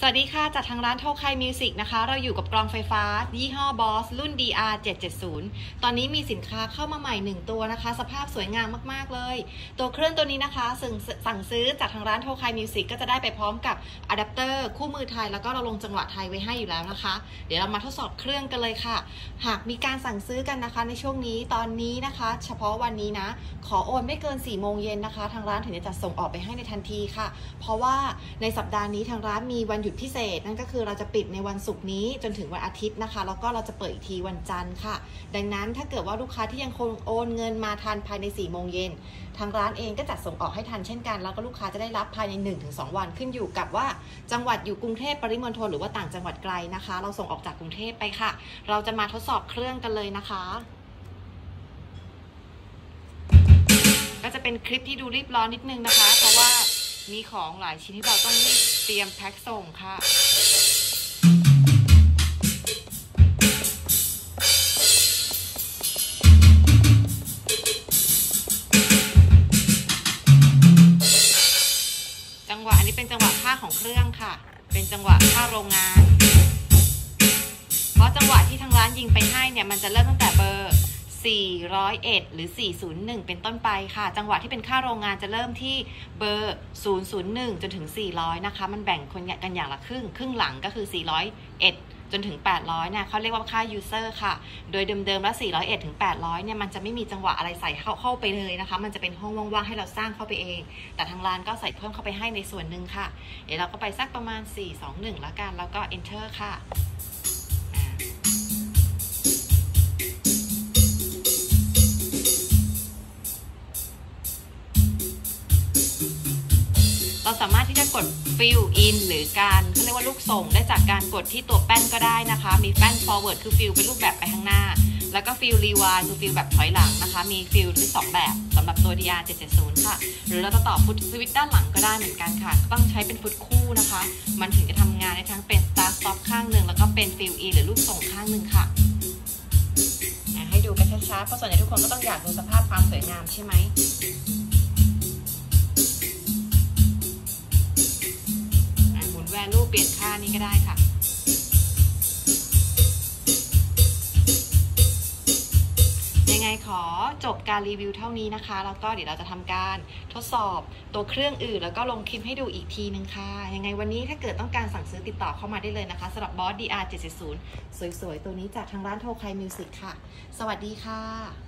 สวัสดีค่ะ จากทางร้านโทไคมิวสิกนะคะ เราอยู่กับกลองไฟฟ้า ยี่ห้อ Boss รุ่น DR 770ตอนนี้มีสินค้าเข้ามาใหม่ 1 ตัวนะคะ สภาพสวยงามมาก ๆ เลย ตัวเครื่องตัวนี้นะคะสั่งสั่งซื้อจากทางร้านโทไคมิวสิกก็จะได้ไปพร้อมกับอะแดปเตอร์คู่มือไทย แล้วก็เราลงจังหวะไทยไว้ให้อยู่แล้วนะคะ เดี๋ยวเรามาทดสอบเครื่องกันเลยค่ะ หากมีการสั่งซื้อกันนะคะ ในช่วงนี้ตอนนี้นะคะ เฉพาะวันนี้นะ ขอโอนไม่เกิน4โมงเย็นนะคะ ทางร้านถึงจะจัดส่งออกไปให้ในทันทีค่ะ เพราะว่าในสัปดาห์นี้ทางร้านมีวันหยุดพิเศษ นั่นก็คือเราจะปิดในวันศุกร์นี้จนถึงวันอาทิตย์นะคะ แล้วก็เราจะเปิดอีกทีวันจันทร์ค่ะ ดังนั้นถ้าเกิดว่าลูกค้าที่ยังคงโอนเงินมาทันภายใน4โมงเย็นทางร้านเองก็จัดส่งออกให้ทันเช่นกัน แล้วก็ลูกค้าจะได้รับภายใน 1-2 วันขึ้นอยู่กับว่า จังหวัดอยู่กรุงเทพปริมณฑลหรือว่าต่างจังหวัดไกลนะคะ เราส่งออกจากกรุงเทพไปค่ะ เราจะมาทดสอบเครื่องกันเลยนะคะก็จะเป็นคลิปที่ดูรีบร้อนนิดนึงนะคะ เพราะว่า มีของหลายชิ้นที่เราต้องรีบเตรียมแพ็คส่งค่ะ จังหวะอันนี้เป็นจังหวะค่าของเครื่องค่ะ เป็นจังหวะค่าโรงงาน เพราะจังหวะที่ทางร้านยิงไปให้เนี่ย มันจะเริ่มตั้งแต่เบอร์ 401 หรือ 401 เป็นต้นไปค่ะ จังหวะที่เป็นค่าโรงงานจะเริ่มที่เบอร์ 001 จนถึง 400 นะคะ มันแบ่งคนกันอย่างละครึ่ง ครึ่งหลังก็คือ 401 จนถึง 800เนี่ยเขาเรียกว่าค่า user ค่ะ โดยเดิมๆแล้ว 401 ถึง 800 เนี่ย มันจะไม่มีจังหวะอะไรใส่เข้าเข้าไปเลยนะคะ มันจะเป็นห้องว่างๆ ให้เราสร้างเข้าไปเอง แต่ทางร้านก็ใส่เพิ่มเข้าไปให้ในส่วนหนึ่งค่ะ เดี๋ยวเราก็ไปสักประมาณ 4 2 1 แล้วกัน แล้วก็ enter ค่ะ เราสามารถที่จะกด fill in หรือการเรียกว่าลูกส่ง ได้จากการกดที่ตัวแป้นก็ได้นะคะ มีแป้น forward คือ fill เป็นรูปแบบไปข้างหน้า แล้วก็ fill rewind คือ fill แบบถอยหลังนะคะ มี fill ที่2แบบสำหรับตัว DR 770ค่ะ หรือเราจะต่อฟุตสวิตด้านหลังก็ได้เหมือนกันค่ะ ต้องใช้เป็นฟุตคู่นะคะ มันถึงจะทำงานได้ทั้งเป็น start stop ข้างหนึ่งแล้วก็เป็น fill in หรือลูกส่งข้างหนึ่งค่ะให้ดูกันช้าๆเพราะส่วนใหญ่ทุกคนก็ต้องอยากดูสภาพความสวยงามใช่ไหม หมุน value เปลี่ยนค่านี้ก็ได้ค่ะ ยังไงขอจบการรีวิวเท่านี้นะคะ แล้วก็เดี๋ยวเราจะทำการทดสอบตัวเครื่องอื่น แล้วก็ลงคลิปให้ดูอีกทีนึงค่ะ ยังไงวันนี้ถ้าเกิดต้องการสั่งซื้อติดต่อเข้ามาได้เลยนะคะสำหรับบอส DR 770 สวยๆ ตัวนี้จากทางร้านโทไคมิวสิกค่ะ สวัสดีค่ะ